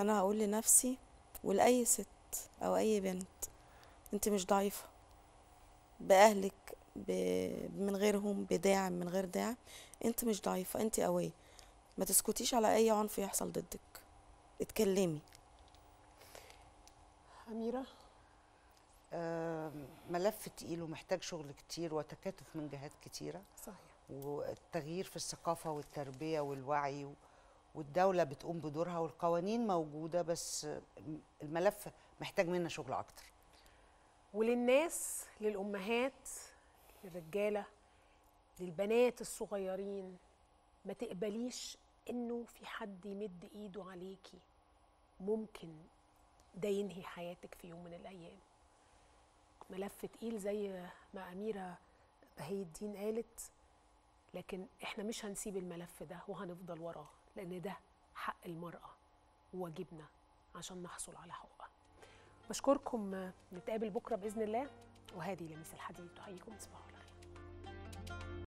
فأنا هقول لنفسي ولأي ست أو أي بنت أنت مش ضعيفة. بأهلك ب... من غيرهم بداعم من غير داعم أنت مش ضعيفة أنت قوية. ما تسكتيش على أي عنف يحصل ضدك. اتكلمي. أميرة آه، ملف تقيل ومحتاج شغل كتير وتكاتف من جهات كتيرة. صحيح. والتغيير في الثقافة والتربية والوعي و- والدولة بتقوم بدورها والقوانين موجودة بس الملف محتاج منا شغل أكتر. وللناس للأمهات للرجالة للبنات الصغيرين ما تقبليش إنه في حد يمد إيده عليكي. ممكن ده ينهي حياتك في يوم من الأيام. ملف تقيل زي ما أميرة بهي الدين قالت لكن إحنا مش هنسيب الملف ده وهنفضل وراه لأن ده حق المرأة وواجبنا عشان نحصل على حقوقها. بشكركم نتقابل بكرة بإذن الله وهذه لميس الحديد تحييكم خير.